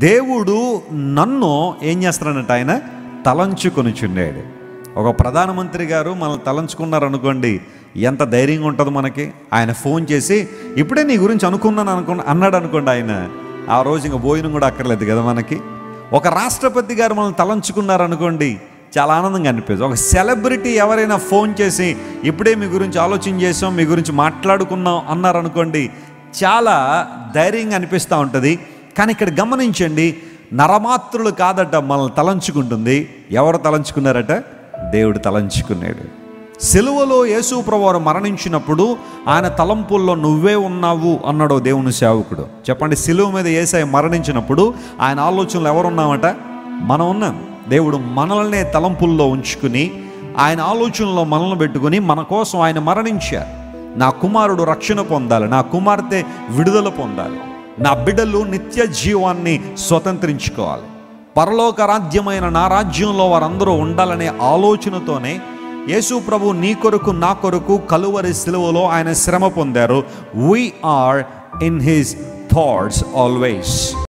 దేవుడు నన్ను ఏం చేస్తాడంటే ఆయన? తలంచుకొనిచున్నాడు ఒక ప్రధానమంత్రి గారు మనల్ని తలంచుకున్నారనుకోండి ఎంత ధైర్యంగా ఉంటుంది మనకి? ఆయన ఫోన్ చేసి ఇప్పుడే నీ గురించి అనుకున్నాను అనుకు అన్నాడు అనుకోండి ఆయన. ఆ రోజు ఇంకా భోజనం కూడా అక్కర్లేదు కదా మనకి? ఒక రాష్ట్రపతి గారు మనల్ని తలంచుకున్నారనుకోండి చాలా ఆనందంగా అనిపించదు ఒక సెలబ్రిటీ ఎవరైనా ఫోన్ చేసి ఇప్పుడే మీ గురించి ఆలోచన చేసాం మీ గురించి మాట్లాడుకున్నాం అన్నారనుకోండి చాలా ధైర్యంగా అనిపిస్తూ ఉంటుంది. కానీ ఇక్కడ గమనించండి నరమాత్రులు కాదట మనల్ని తలంచుకుంటుంది. ఎవరు తలంచుకున్నారట? దేవుడు తలంచుకున్నాడు. సెలువలో యేసు ప్రభువారు మరణించినప్పుడు ఆయన తలంపుల్లో నువ్వే ఉన్నావు అన్నాడు దేవుని సేవకుడు. చెప్పండి సిలువ మీద ఏసై మరణించినప్పుడు ఆయన ఆలోచనలు ఎవరున్నామట? మనం ఉన్నాం. దేవుడు మనల్నే తలంపుల్లో ఉంచుకుని ఆయన ఆలోచనలో మనల్ని పెట్టుకుని మన కోసం ఆయన మరణించారు. నా కుమారుడు రక్షణ పొందాలి నా కుమార్తె విడుదల పొందాలి. నా బిడ్డలు నిత్య జీవాన్ని స్వతంత్రించుకోవాలి. పరలోక రాజ్యమైన నా రాజ్యంలో వారందరూ ఉండాలనే ఆలోచనతోనే యేసు ప్రభు నీ కొరకు నా కొరకు కలువరి సిలువలో ఆయన శ్రమ పొందారు. We are in his thoughts always